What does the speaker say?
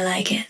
I like it.